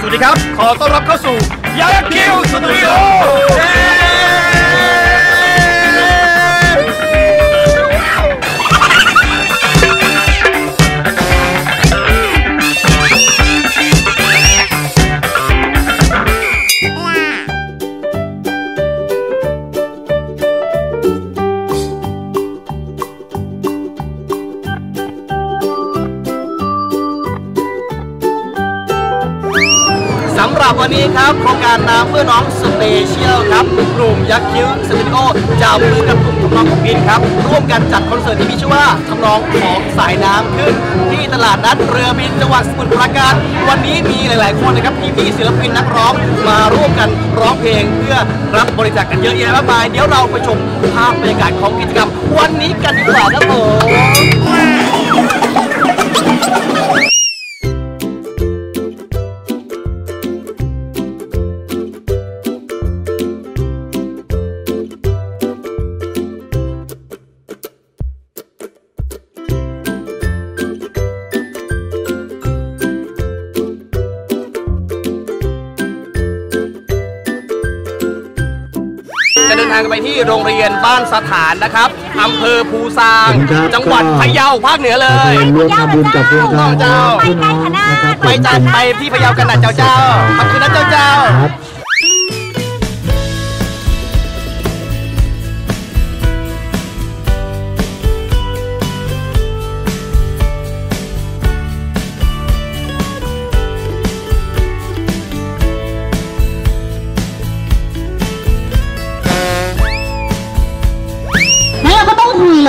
สวัสดีครับ ขอต้อนรับเข้าสู่ยักษ์คิวสตูดิโอ ครับวันนี้ครับโครงการน้ำเพื่อน้อง Special ครับกลุ่มยักษ์คิ้วสตูดิโอจับมือกับกลุ่มทำนองของดินครับร่วมกันจัดคอนเสิร์ตที่มีชื่อว่าทำนองของสายน้ำขึ้น ที่ตลาดนัดเรือบินจังหวัดสมุทรปราการ วันนี้มีหลาย ๆ คนนะครับพี่ๆศิลปินนักร้องมาร่วมกันร้องเพลงเพื่อรับบริจาคกันเยอะแยะมากมายเดี๋ยวเราไปชมภาพบรรยากาศของกิจกรรม วันนี้กันดีกว่าครับผม เดินทางกันไปที่โรงเรียนบ้านสถานนะครับอำเภอภูซางขอบคุณครับจังหวัดก็พะเยาภาคเหนือเลขอยร่วมทำบุญกับโครงการเจ้าพี่น้องนะครับไปจัดไปที่พะเยากันนะเจ้าเจ้าขอบคุณนะเจ้าเจ้า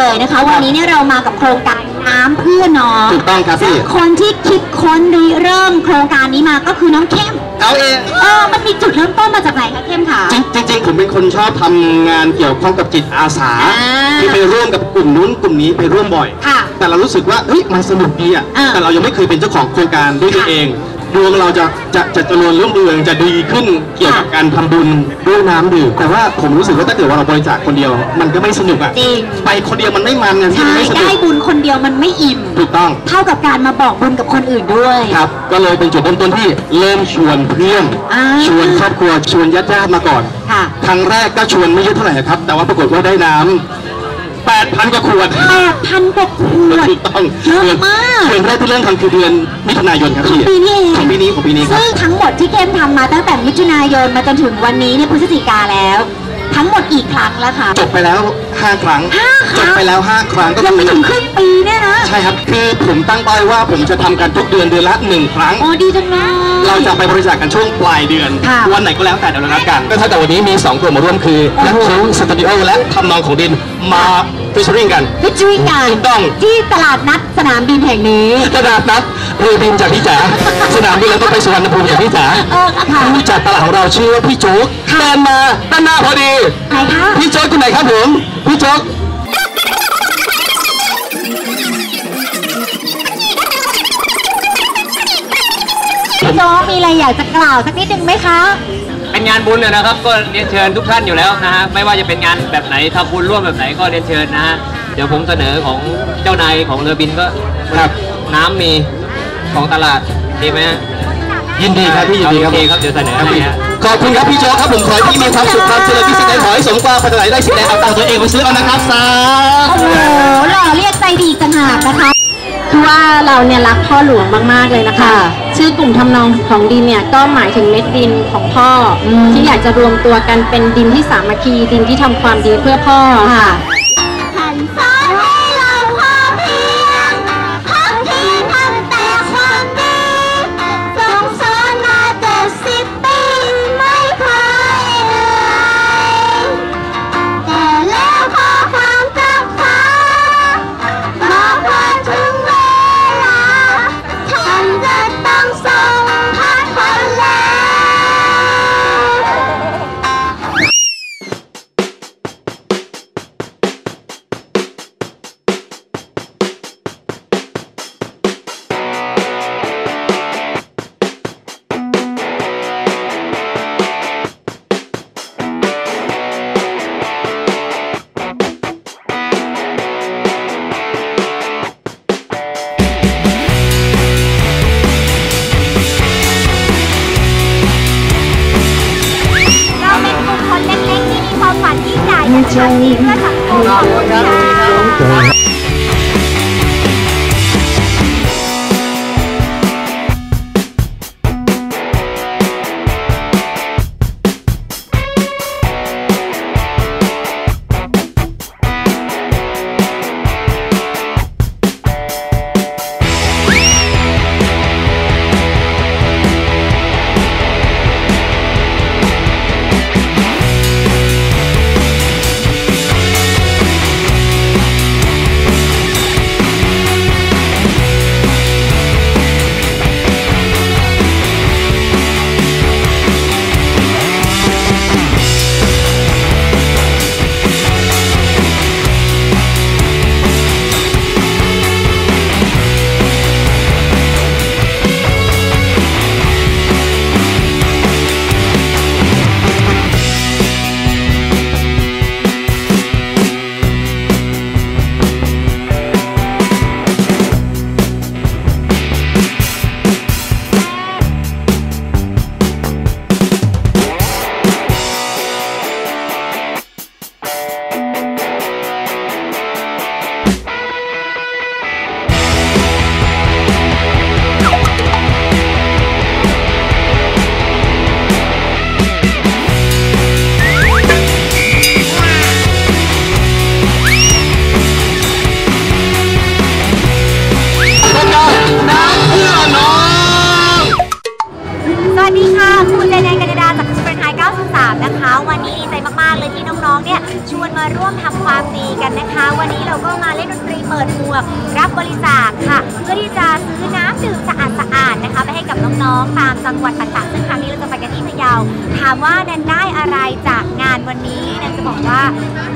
เลยนะคะ วันนี้เนี่ยเรามากับโครงการน้ำเพื่อน้องถูกต้องครับพี่ซึ่งคนที่คิดค้นริเริ่มโครงการนี้มาก็คือน้องเข้มเอาเอง เออมันมีจุดเริ่มต้นมาจากไหนคะเข้มคะ จริงจริงๆผมเป็นคนชอบทำงานเกี่ยวข้องกับจิตอาสาอ่าที่ไปร่วมกับกลุ่มนู้นกลุ่มนี้ไปร่วมบ่อย ค่ะแต่เรารู้สึกว่าเฮ้ยมันสนุกดีอะอ่าแต่เรายังไม่เคยเป็นเจ้าของโครงการด้วยตัวเอง ดวงเราจะจะจะเจริญรุ่งเรืองจะดีขึ้นเกี่ยวกับการทำบุญด้วยน้ำดื่มแต่ว่าผมรู้สึกว่าถ้าเกิดว่าเราบริจาคคนเดียว มันก็ไม่สนุกอะจริง ไปคนเดียวมันไม่มันไงพี่ใช่มันไม่สนุได้กบุญคนเดียวมันไม่อิ่ม ถูกต้อง เท่ากับการมาบอกบุญกับคนอื่นด้วย ครับ ก็เลยเป็นจุดเริ่มต้นที่เริ่มชวนเพื่อน อ่า ชวนครอบครัว ชวนญาติญาติๆมาก่อน ค่ะ ครั้งแรกก็ชวนไม่เยอะเท่าไหร่ครับ แต่ว่าปรากฏว่าได้น้ำ 8,000กว่าขวดแปดพันกว่าขวด ถูกต้องเยอะมาก เดือนแรกที่เริ่มทำคือเดือนมิถุนายนครับพี่ปีนี้เองของปีนี้ของปีนี้ครับ ซึ่งทั้งหมดที่เข้มทำมาตั้งแต่มิถุนายนมาจนถึงวันนี้เนี่ยพฤศจิกาแล้ว ทั้งหมดกี่ครั้งแล้วคะจบไปแล้ว 5 ครั้งห้าครั้ง จบไปแล้ว 5 ครั้งก็ยังคืไม่อถึงครึ่งปีเนี่ยนะ ใช่ครับ คือผมตั้งเป้ายว่าผมจะทำกันทุกเดือนเดือนละ 1 ครั้ง โอ้ดีจังเลย เราจะไปบริจาคกันช่วงปลายเดือน ค่ะวันไหนก็แล้วแต่เดี๋ยวเรานัดกัน ก็เท่ากับวันนี้มี 2 กลุ่มมาร่วมคือนักคิ้วสตูดิโอและทำนองของดินมาฟิชเชอริงกัน พิจิริการถูกต้อง ที่ตลาดนัดสนามบินแห่งนี้ตลาดนัดเรือบินจากพี่จ๋าสนามบินแล้วต้องไปสุวรรณภูมิจากพี่จ๋าเออค่ะ ผู้จัดตลาดของเราชื่อว่าพี่โจ๊กเดินมาด้านหน้าพอดีไหนคะพี่โจ๊กคนไหนครับผมพี่โจ๊กพี่โจมีอะไรอยากจะกล่าวสักนิดนึงไหมคะ เป็นงานบุญนะนะครับ ก็เรียนเชิญทุกท่านอยู่แล้วนะฮะไม่ว่าจะเป็นงานแบบไหนทำบุญร่วมแบบไหนก็เรียนเชิญนะฮะเดี๋ยวผมเสนอของเจ้านายของเรือบินก็ครับน้ำมีของตลาดดีไหมฮะยินดีครับพี่ยินดีครับโอเคครับเดี๋ยวเสนอให้ฮะ ขอบคุณครับพี่โจ๊กครับผมขอให้พี่มีความสุขความเจริญที่สิ่งใดขอให้สมความปรารถนาได้สิ่งใดเอาตังค์ตัวเองไปซื้อเอานะครับสาโอ้โหหล่อเรียกใจดีจังหากนะคะคือว่าเราเนี่ยรักพ่อหลวงมากๆเลยนะคะ ชื่อกลุ่มทำนองของดินเนี่ยก็หมายถึงเม็ดดินของพ่ออที่อยากจะรวมตัวกันเป็นดินที่สามัคคีดินที่ทำความดีเพื่อพ่อค่ะ เพื่อที่จะซื้อน้ำดื่มสะอาดๆนะคะ ไปให้กับน้องๆตามจังหวัดต่างๆ ซึ่งครั้งนี้เราจะไปกันที่พะเยา ถามว่าแนนได้อะไรจากงานวันนี้แนนจะบอกว่า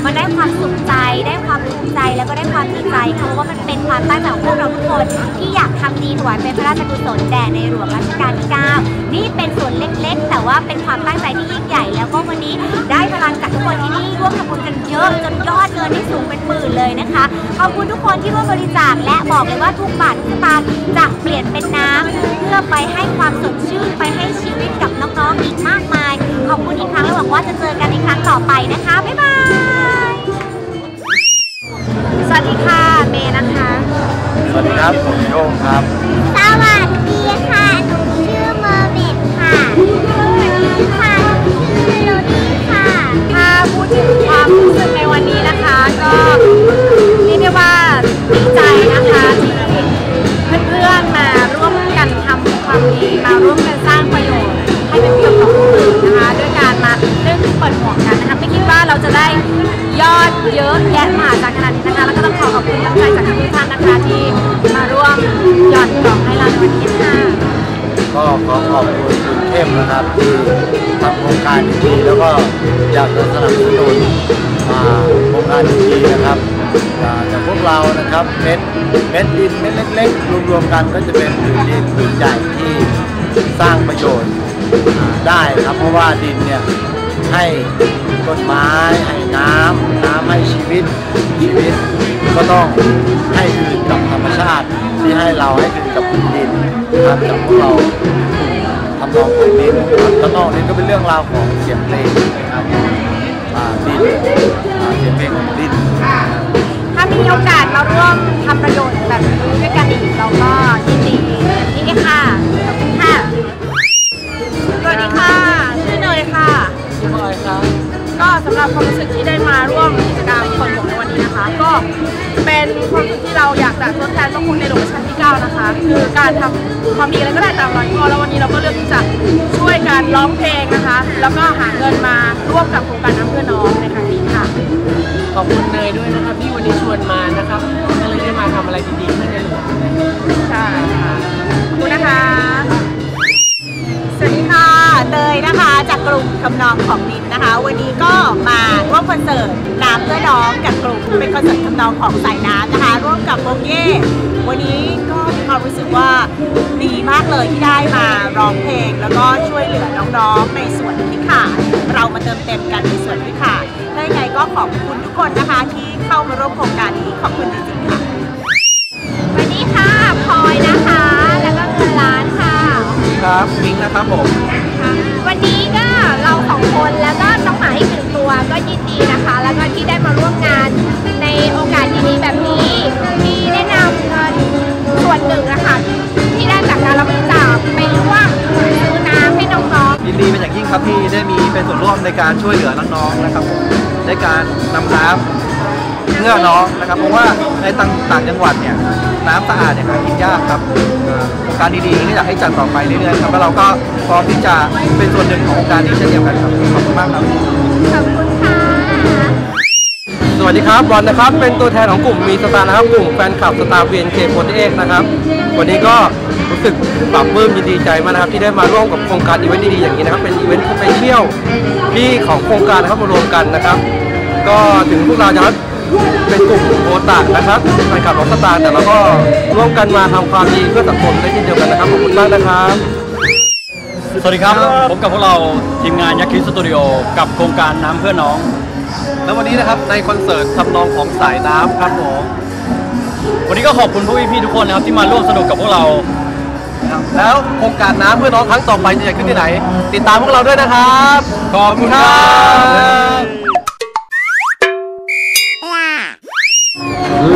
มันได้ความสุขใจได้ความภูมิใจแล้วก็ได้ความดีใจเพราะว่ามันเป็นความตั้งใจของพวกเราทุกคนที่อยากทำดีถวายเป็นพระราชกุศลแด่ในหลวงรัชกาลที่9นี่เป็นส่วนเล็กๆ แต่ว่าเป็นความตั้งใจที่ยิ่งใหญ่ แล้วก็วันนี้ได้พลังจากทุกคนที่นี่ร่วมทำบุญกันเยอะจนยอดเงินที่สูงเป็นหมื่นเลยนะคะขอบคุณทุกคนที่ร่วมบริจาคและบอกเลยว่าทุกบาททุกสตางค์จะเปลี่ยนเป็นน้ำเพื่อไปให้ความสดชื่นไปให้ชีวิตกับน้องๆอีกมากมาย ขอบคุณอีกครั้งและหวังว่าจะเจอกันในครั้งต่อไปนะคะ บ๊ายบาย สวัสดีค่ะเมย์นะคะ สวัสดีครับผมโยงครับ สวัสดีค่ะ ขอขอบคุณคุณเข้มนะครับที่ทำโครงการดีๆแล้วก็อยากจะสนับสนุนอ่าโครงการดีๆนะครับจากพวกเรานะครับเม็ดเม็ดดินเม็ดเล็กๆรวมๆกันก็จะเป็นผืนดินผืนใหญ่ที่สร้างประโยชน์ได้ครับเพราะว่าดินเนี่ยให้ต้นไม้ให้น้ำน้ำให้ชีวิตชีวิต ก็ต้องให้คืนกับธรรมชาติที่ให้เราให้คืน นะครับจากพวกเราทำนองของดินนะครับทำนองนี้ก็เป็นเรื่องราวของเสียงเพลงนะครับอ่าดินอ่าเสียงเพลงของดินนะครับถ้ามีโอกาสมาร่วมทำประโยชน์แบบนี้ด้วยกันอีกเราก็ยินดีนี่ค่ะขอบคุณค่ะสวัสดีค่ะชื่อเนยค่ะชื่อพลอยครับก็สำหรับความรู้สึกที่ได้มาร่วมกิจกรรม เราอยากจะทดแทนพระคุณในหลวงรัชกาลที่9นะคะ คือการทำความดีอะไรก็ได้ตามรอยพ่อแล้ววันนี้เราก็เลือกที่จะช่วยการร้องเพลงนะคะ แล้วก็หาเงินมาร่วมกับโครงการน้ำเพื่อน้องในครั้งนี้ค่ะ ขอบคุณเนยด้วยนะครับที่วันนี้ชวนมานะครับก็เลยได้มาทำอะไรดีๆเพื่อในหลวงใช่ค่ะขอบคุณนะคะ สวัสดีค่ะเตยนะคะจา กกลุ่มทำนองของดินนะคะ วันนี้ก็มาร่วมคอนเสิร์ตน้ำเพื่อน้องกับกลุ่มเป็นคอนเสิร์ตทำนองของสายน้ำนะคะ ร่วมกับวงเย่วันนี้ก็มีความรู้สึกว่าดีมากเลยที่ได้มาร้องเพลง แล้วก็ช่วยเหลือน้องๆในส่วนที่ขาดเรามาเติมเต็มกันในส่วนที่ขาดถ้ายังไงก็ขอบคุณทุกคนนะคะ ที่เข้ามาร่วมโครงการนี้ขอบคุณจริงๆค่ะสวัสดีค่ะพลอยนะคะ แล้วก็เงินล้านค่ะครับมิงนะครับผม ได้มาร่วมงานในโอกาสดีๆแบบนี้ที่ได้นำเงินส่วนหนึ่งนะคะที่ได้จากการรับบริจาคไปร่วมซื้อน้ำให้น้องๆยินดีเป็นอย่างยิ่งครับที่ได้มีเป็นส่วนร่วมในการช่วยเหลือน้องๆนะครับผมในการนำน้ำเพื่อน้องนะครับ เพราะว่าในต่างต่างจังหวัดเนี่ยน้ำสะอาดเนี่ยหากินยากครับโครงการดีๆก็อยากให้จัดต่อไปเรื่อยๆครับแล้วเราก็พร้อมที่จะเป็นส่วนหนึ่งของโครงการนี้เช่นเดียวกันครับขอบคุณมากครับ วัสดีครับบอลนะครับ เป็นตัวแทนของกลุ่มมีสตาร์นะครับ กลุ่มแฟนคลับสตาร์ BNK48นะครับ วันนี้ก็รู้สึกปลาบปลื้มยินดีใจมากนะครับ ที่ได้มาร่วมกับโครงการอีเวนต์ดีๆอย่างนี้นะครับ เป็นอีเวนต์ special ที่ของโครงการนะครับมารวมกันนะครับ ก็ถึงพวกเราจะเป็นกลุ่มโอตานะครับแฟนคลับของสตาร์แต่เราก็ร่วมกันมาทำความดีเพื่อสังคมได้เช่นเดียวกันนะครับขอบคุณมากนะครับสวัสดีครับพบกับพวกเราทีมงานยักษ์คิดสตูดิโอกับโครงการน้ำเพื่อน้อง แล้ววันนี้นะครับในคอนเสิร์ตทำนองของสายน้ำครับผมวันนี้ก็ขอบคุณพวกพี่ๆทุกคนนะครับที่มาร่วมสนุกกับพวกเราครับแล้วโครงการน้ำเพื่อน้องครั้งต่อไปจะจัดขึ้นที่ไหน ติดตามพวกเราด้วยนะครับขอบคุณครับ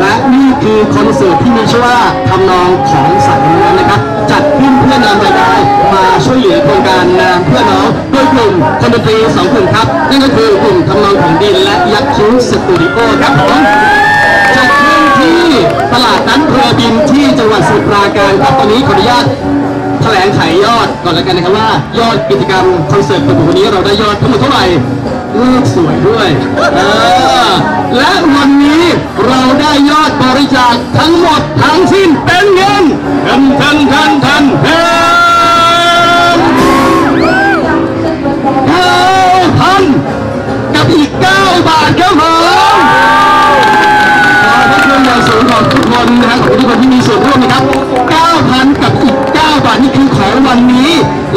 และนี่คือคอนเสิร์ตที่มีชื่อว่าทำนองของสายน้ำนะครับ จัดขึ้นเพื่อนำรายได้มาช่วยเหลือโครงการน้ำเพื่อน้อง โดยกลุ่มคนดนตรีสองกลุ่มครับนั่นก็คือกลุ่มทำนองของดินและยักษ์คิ้วสตูดิโอครับผมจัดขึ้นที่ตลาดนัดเรือบินที่จังหวัดสมุทรปราการครับตอนนี้ขออนุญาตแถลงไขยอดก่อนแล้วกันนะครับว่า ยอดกิจกรรมคอนเสิร์ตของวันนี้เราได้ยอดทั้งหมดเท่าไหร่เลขสวยด้วยและวันนี้เราได้ยอดบริจาคทั้งหมดทั้งสิ้นเป็นเงินทันทันทันทันเฮ้ อีกเก้าบาทครับผมขอบพระคุณอย่างสูงของทุกคนนะครับขอบทุกคนที่มีส่วนร่วมนะครับ 9,000 กับอีก 9 บาทนี่คือของวันนี้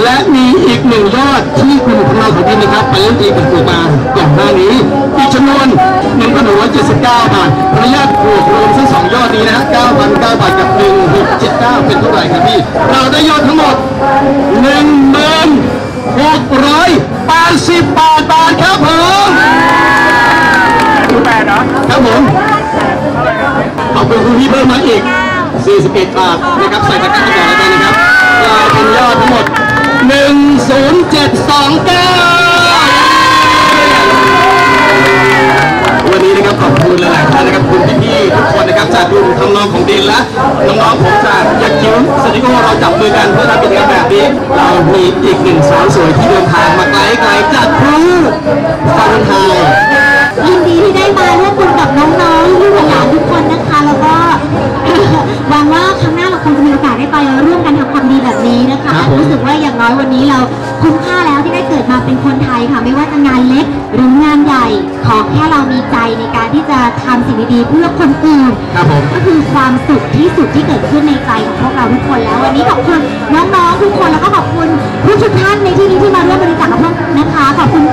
และมีอีกหนึ่งยอดที่คุณของเราของดินนะครับไปเล่นตีเป็นตัวมาก่อนหน้านี้อีกจำนวน1,179 บาทระยะบวกรวมทั้งสองยอดนี้นะ9,009บาทกับ 1679 เป็นเท่าไหร่ครับพี่ เราได้ยอดทั้งหมด1,680 บาทบาทครับผม ครับผมขอบคุณคุณพี่เพิ่มมาอีก 41 บาทนะครับ ใส่ตะกร้าก่อนแล้วกันนะครับกลายเป็นยอดทั้งหมด 10729 วันนี้นะครับขอบคุณหลายๆท่านนะครับ คุณพี่ๆทุกคนนะครับจากกลุ่มทำนองของดินและน้องๆผมจากยักษ์คิ้วสติโกเราจับมือกันเพื่อทำกิจกรรมแบบนี้ เรามีอีกหนึ่งสาวสวยที่เดินทางมาไกลๆจากครูฟาเรนไฮน์ น้อยวันนี้เราคุ้มค่าแล้วที่ได้เกิดมาเป็นคนไทยค่ะ ไม่ว่าจะงานเล็กหรืองานใหญ่ ขอแค่เรามีใจในการที่จะทำสิ่งดีๆเพื่อคนอื่นครับผม ก็คือความสุขที่สุดที่เกิดขึ้นในใจของพวกเราทุกคนแล้ววันนี้ขอบคุณน้องๆทุกคนแล้วก็ขอบคุณผู้ทุกท่านในที่นี้ที่มาร่วมบริจาคกับพวกนะคะขอบคุณค่ะ